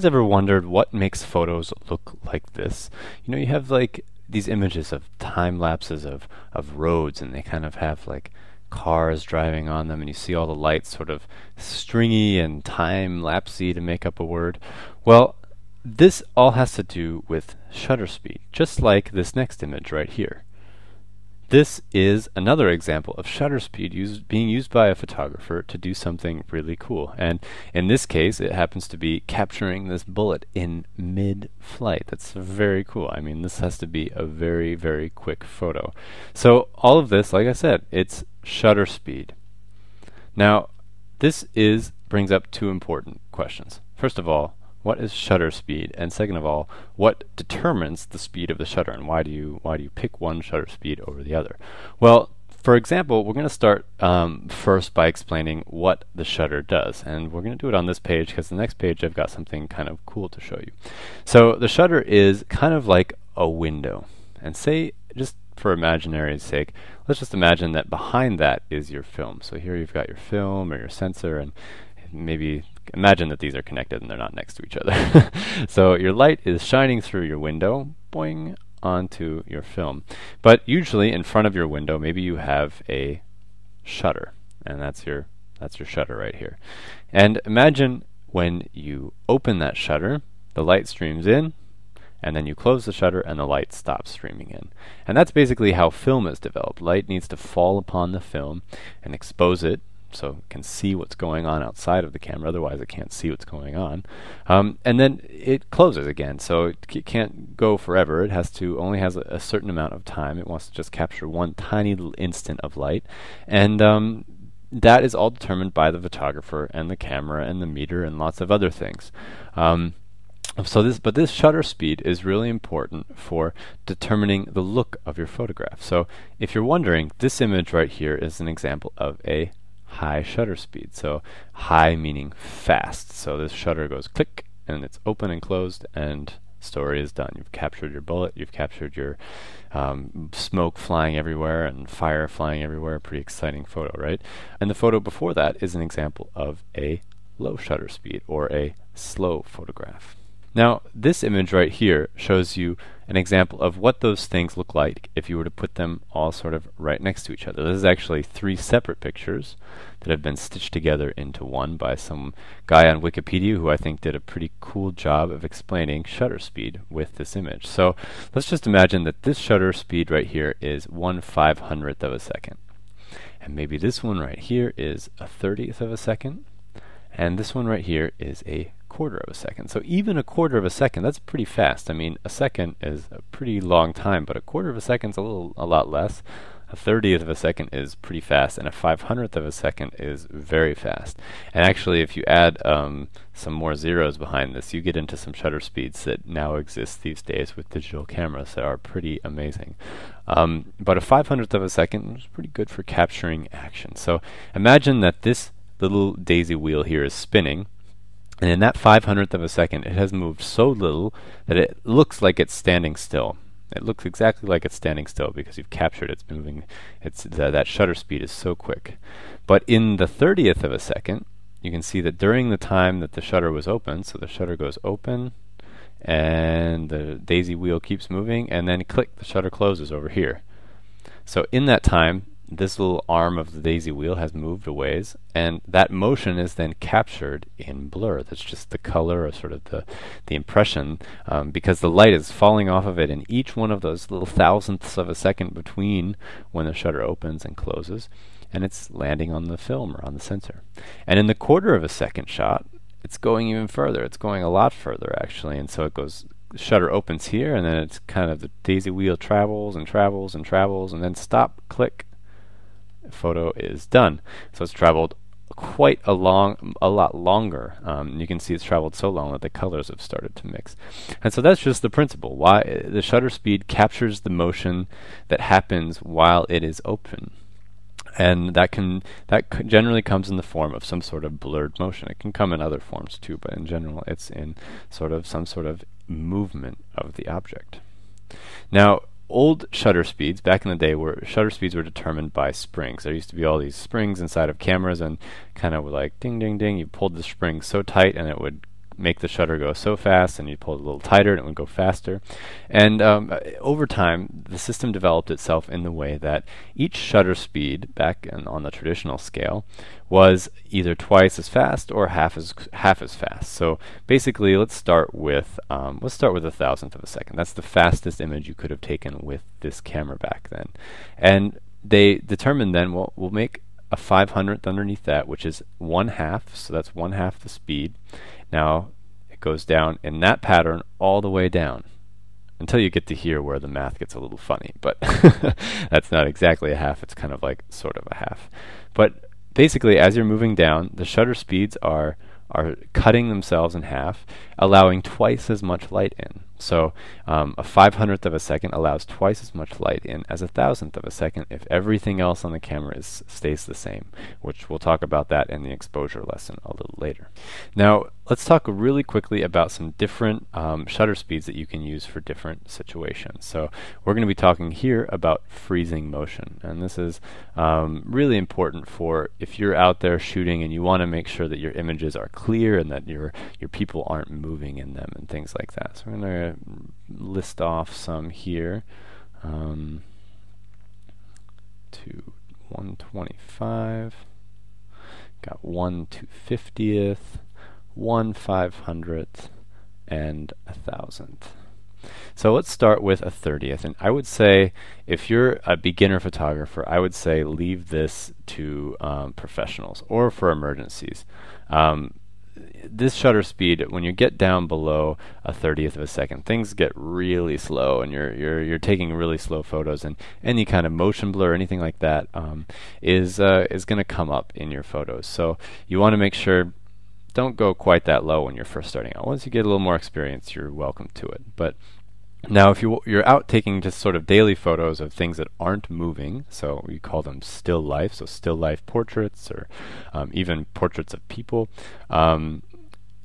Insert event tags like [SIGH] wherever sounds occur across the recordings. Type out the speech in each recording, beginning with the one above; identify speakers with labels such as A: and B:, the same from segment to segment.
A: guys ever wondered what makes photos look like this? You know, you have like these images of time lapses of, of roads, and they kind of have like cars driving on them, and you see all the lights sort of stringy and time lapsey to make up a word. Well, this all has to do with shutter speed, just like this next image right here. This is another example of shutter speed used, being used by a photographer to do something really cool. And in this case, it happens to be capturing this bullet in mid-flight. That's very cool. I mean, this has to be a very, very quick photo. So all of this, like I said, it's shutter speed. Now, this is brings up two important questions. First of all, what is shutter speed? And second of all, what determines the speed of the shutter and why do you why do you pick one shutter speed over the other? Well, for example, we're going to start um, first by explaining what the shutter does. And we're going to do it on this page because the next page I've got something kind of cool to show you. So the shutter is kind of like a window. And say, just for imaginary's sake, let's just imagine that behind that is your film. So here you've got your film or your sensor and maybe imagine that these are connected and they're not next to each other. [LAUGHS] so your light is shining through your window, boing, onto your film. But usually in front of your window, maybe you have a shutter, and that's your that's your shutter right here. And imagine when you open that shutter, the light streams in, and then you close the shutter and the light stops streaming in. And that's basically how film is developed. Light needs to fall upon the film and expose it so it can see what's going on outside of the camera. Otherwise, it can't see what's going on. Um, and then it closes again, so it c- can't go forever. It has to only has a, a, certain amount of time. It wants to just capture one tiny little instant of light, and um, that is all determined by the photographer and the camera and the meter and lots of other things. Um, so this, but this shutter speed is really important for determining the look of your photograph. So if you're wondering, this image right here is an example of a high shutter speed. So high meaning fast. So this shutter goes click and it's open and closed and story is done. You've captured your bullet, you've captured your um, smoke flying everywhere and fire flying everywhere. Pretty exciting photo, right? And the photo before that is an example of a low shutter speed or a slow photograph. Now, this image right here shows you an example of what those things look like if you were to put them all sort of right next to each other. This is actually three separate pictures that have been stitched together into one by some guy on Wikipedia who I think did a pretty cool job of explaining shutter speed with this image. So let's just imagine that this shutter speed right here is one five hundredth of a second. And maybe this one right here is a thirtieth of a second. And this one right here is a quarter of a second. So even a quarter of a second, that's pretty fast. I mean, a second is a pretty long time, but a quarter of a second's a little, a lot less. A thirtieth of a second is pretty fast, and a five hundredth of a second is very fast. And actually, if you add um, some more zeros behind this, you get into some shutter speeds that now exist these days with digital cameras that are pretty amazing. Um, but a five hundredth of a second is pretty good for capturing action. So imagine that this little daisy wheel here is spinning and in that 500th of a second, it has moved so little that it looks like it's standing still. It looks exactly like it's standing still because you've captured it's moving. It's th- that shutter speed is so quick. But in the 30th of a second, you can see that during the time that the shutter was open, so the shutter goes open, and the daisy wheel keeps moving, and then click, the shutter closes over here. So in that time, this little arm of the daisy wheel has moved a ways, and that motion is then captured in blur. That's just the color or sort of the, the impression, um, because the light is falling off of it in each one of those little thousandths of a second between when the shutter opens and closes, and it's landing on the film or on the sensor. And in the quarter of a second shot, it's going even further. It's going a lot further, actually, and so it goes shutter opens here, and then it's kind of the daisy wheel travels and travels and travels, and then stop, click, photo is done. So it's traveled quite a long, a lot longer. Um, you can see it's traveled so long that the colors have started to mix. And so that's just the principle. Why the shutter speed captures the motion that happens while it is open. And that can that generally comes in the form of some sort of blurred motion. It can come in other forms too, but in general, it's in sort of some sort of movement of the object. Now, old shutter speeds back in the day were shutter speeds were determined by springs. There used to be all these springs inside of cameras and kind of like ding ding ding. You pulled the spring so tight and it would make the shutter go so fast, and you pull it a little tighter, and it would go faster. And um, over time, the system developed itself in the way that each shutter speed, back in, on the traditional scale, was either twice as fast or half as half as fast. So basically, let's start with um, let's start with a thousandth of a second. That's the fastest image you could have taken with this camera back then, and they determined then, well, we'll make a 500th underneath that, which is one half, so that's one half the speed. Now it goes down in that pattern all the way down until you get to here where the math gets a little funny, but [LAUGHS] that's not exactly a half, it's kind of like sort of a half. But basically, as you're moving down, the shutter speeds are are cutting themselves in half, allowing twice as much light in. So um, a 500th of a second allows twice as much light in as a thousandth of a second if everything else on the camera is, stays the same, which we'll talk about that in the exposure lesson a little later. Now, let's talk really quickly about some different um, shutter speeds that you can use for different situations. So we're going to be talking here about freezing motion, and this is um, really important for if you're out there shooting and you want to make sure that your images are clear and that your your people aren't moving in them and things like that. So we're going to list off some here. Um, to 125, got 1 250th, 1 500th, and a thousandth. So let's start with a 30th. And I would say if you're a beginner photographer, I would say leave this to um, professionals or for emergencies. Um, this shutter speed, when you get down below a thirtieth of a second, things get really slow, and you're you're you're taking really slow photos, and any kind of motion blur, anything like that, um, is uh, is going to come up in your photos. So you want to make sure don't go quite that low when you're first starting out. Once you get a little more experience, you're welcome to it. But now, if you, you're out taking just sort of daily photos of things that aren't moving, so we call them still life, so still life portraits or um, even portraits of people, um,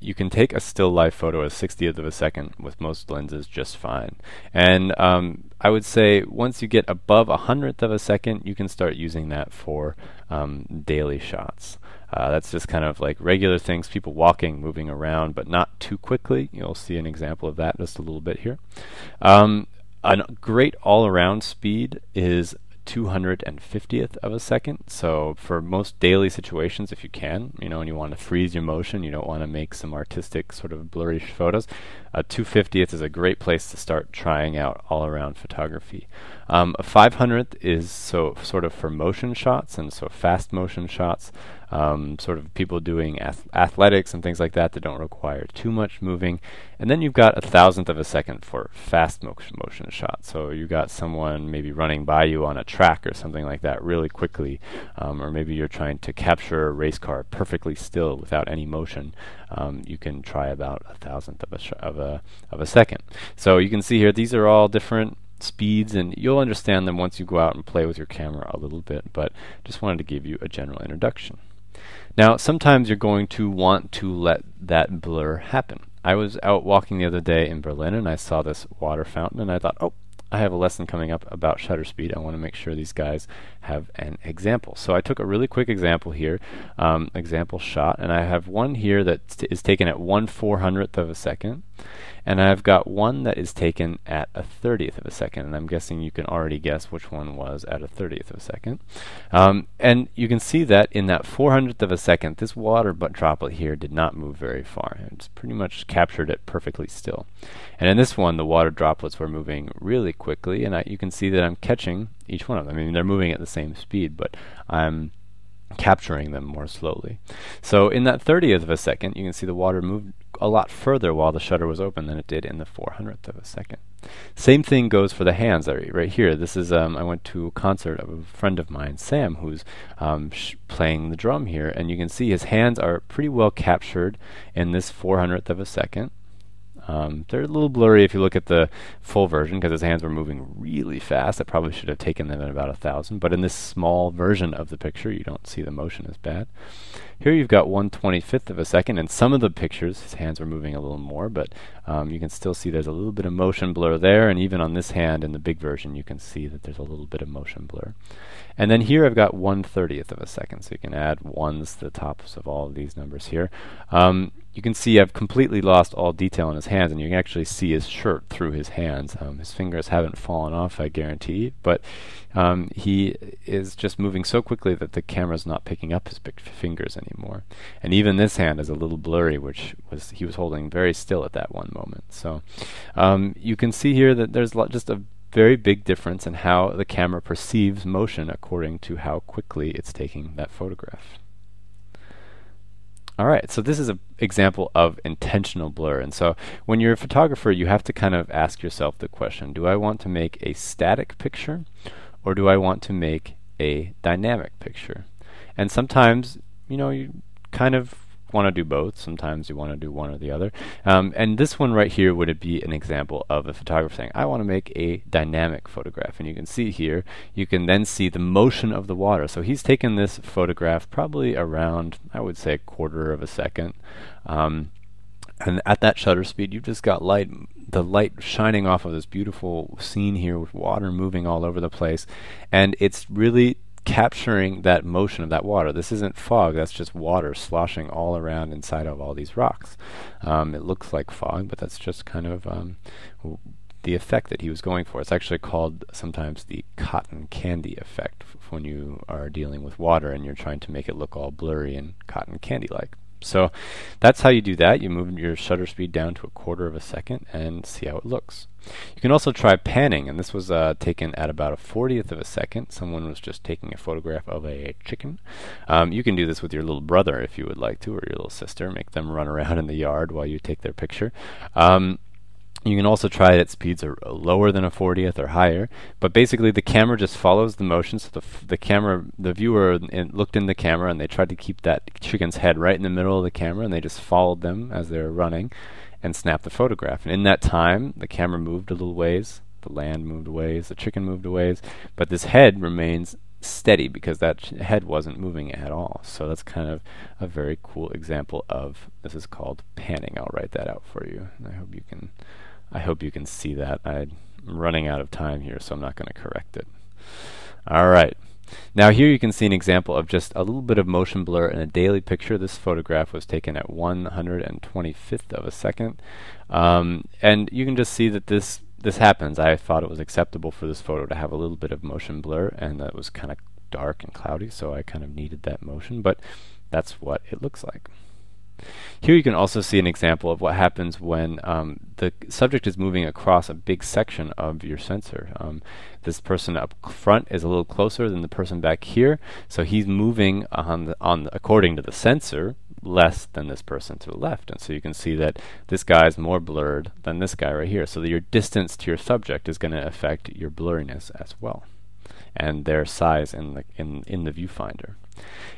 A: you can take a still life photo a 60th of a second with most lenses just fine. And um, I would say once you get above a hundredth of a second, you can start using that for um, daily shots. Uh, that's just kind of like regular things, people walking, moving around, but not too quickly. You'll see an example of that just a little bit here. Um, a great all-around speed is 250th of a second. So for most daily situations, if you can, you know, and you want to freeze your motion, you don't want to make some artistic sort of blurry photos, a 250th is a great place to start trying out all-around photography. Um, a 500th is so sort of for motion shots and so fast motion shots um, sort of people doing ath athletics and things like that that don't require too much moving. And then you've got a thousandth of a second for fast motion, motion shots. So you've got someone maybe running by you on a track or something like that really quickly, um, or maybe you're trying to capture a race car perfectly still without any motion. Um, you can try about a thousandth of a, of a of a second. So you can see here these are all different speeds and you'll understand them once you go out and play with your camera a little bit but just wanted to give you a general introduction. Now, sometimes you're going to want to let that blur happen. I was out walking the other day in Berlin and I saw this water fountain and I thought, oh, I have a lesson coming up about shutter speed. I want to make sure these guys have an example. So I took a really quick example here, um, example shot, and I have one here that is taken at 1 400th of a second and I've got one that is taken at a 30th of a second, and I'm guessing you can already guess which one was at a 30th of a second. Um, and you can see that in that 400th of a second, this water droplet here did not move very far. It's pretty much captured it perfectly still. And in this one, the water droplets were moving really quickly, and I, you can see that I'm catching each one of them. I mean, they're moving at the same speed, but I'm capturing them more slowly. So in that 30th of a second, you can see the water moved a lot further while the shutter was open than it did in the 400th of a second. Same thing goes for the hands right here. This is um, I went to a concert of a friend of mine, Sam, who's um, playing the drum here, and you can see his hands are pretty well captured in this 400th of a second. Um, they're a little blurry if you look at the full version because his hands were moving really fast. I probably should have taken them at about a thousand, but in this small version of the picture, you don't see the motion as bad. Here you've got 1 25th of a second. and some of the pictures, his hands were moving a little more, but um, you can still see there's a little bit of motion blur there, and even on this hand in the big version, you can see that there's a little bit of motion blur. And then here I've got 1 30th of a second, so you can add ones to the tops of all of these numbers here. Um, you can see I've completely lost all detail in his hands, and you can actually see his shirt through his hands. Um, his fingers haven't fallen off, I guarantee, but um, he is just moving so quickly that the camera's not picking up his fingers anymore. And even this hand is a little blurry, which was he was holding very still at that one moment. So um, you can see here that there's just a very big difference in how the camera perceives motion according to how quickly it's taking that photograph. All right, so this is an example of intentional blur. And so when you're a photographer, you have to kind of ask yourself the question, do I want to make a static picture or do I want to make a dynamic picture? And sometimes, you know, you kind of want to do both. Sometimes you want to do one or the other. Um, and this one right here would be an example of a photographer saying, I want to make a dynamic photograph. And you can see here, you can then see the motion of the water. So he's taken this photograph probably around, I would say, a quarter of a second. Um, and at that shutter speed, you've just got light, the light shining off of this beautiful scene here with water moving all over the place. And it's really capturing that motion of that water. This isn't fog, that's just water sloshing all around inside of all these rocks. Um, it looks like fog, but that's just kind of um, the effect that he was going for. It's actually called sometimes the cotton candy effect when you are dealing with water and you're trying to make it look all blurry and cotton candy like. So that's how you do that. You move your shutter speed down to a quarter of a second and see how it looks. You can also try panning, and this was uh, taken at about a 40th of a second. Someone was just taking a photograph of a chicken. Um, you can do this with your little brother if you would like to, or your little sister. Make them run [LAUGHS] around in the yard while you take their picture. Um, you can also try it at speeds are uh, lower than a 40th or higher, but basically the camera just follows the motion. So the the camera, the viewer in, looked in the camera and they tried to keep that chicken's head right in the middle of the camera, and they just followed them as they were running, and snapped the photograph. And in that time, the camera moved a little ways, the land moved a ways, the chicken moved a ways, but this head remains steady because that head wasn't moving at all. So that's kind of a very cool example of this is called panning. I'll write that out for you. I hope you can I hope you can see that. I'm running out of time here, so I'm not going to correct it. All right. Now here you can see an example of just a little bit of motion blur in a daily picture. This photograph was taken at 125th of a second. Um, and you can just see that this this happens. I thought it was acceptable for this photo to have a little bit of motion blur and that was kind of dark and cloudy, so I kind of needed that motion, but that's what it looks like. Here you can also see an example of what happens when um, the subject is moving across a big section of your sensor. Um, this person up front is a little closer than the person back here, so he's moving on the, on the, according to the sensor less than this person to the left. And so you can see that this guy is more blurred than this guy right here. So your distance to your subject is going to affect your blurriness as well, and their size in the in in the viewfinder.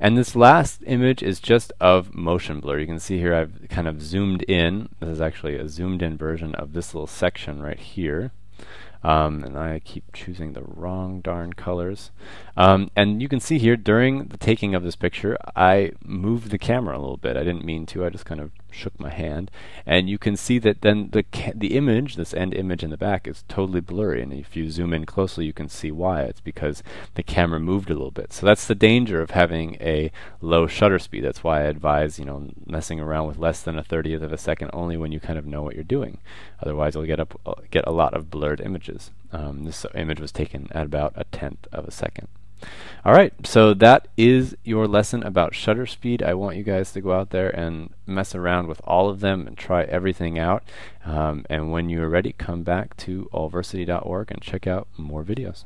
A: And this last image is just of motion blur. You can see here I've kind of zoomed in. This is actually a zoomed in version of this little section right here. Um, and I keep choosing the wrong darn colors. Um, and you can see here during the taking of this picture, I moved the camera a little bit. I didn't mean to. I just kind of shook my hand, and you can see that then the the image, this end image in the back, is totally blurry. And if you zoom in closely, you can see why. It's because the camera moved a little bit. So that's the danger of having a low shutter speed. That's why I advise you know messing around with less than a thirtieth of a second only when you kind of know what you're doing. Otherwise, you'll get up uh, get a lot of blurred images. Um, this image was taken at about a tenth of a second. All right, so that is your lesson about shutter speed. I want you guys to go out there and mess around with all of them and try everything out. Um, and when you're ready, come back to allversity.org and check out more videos.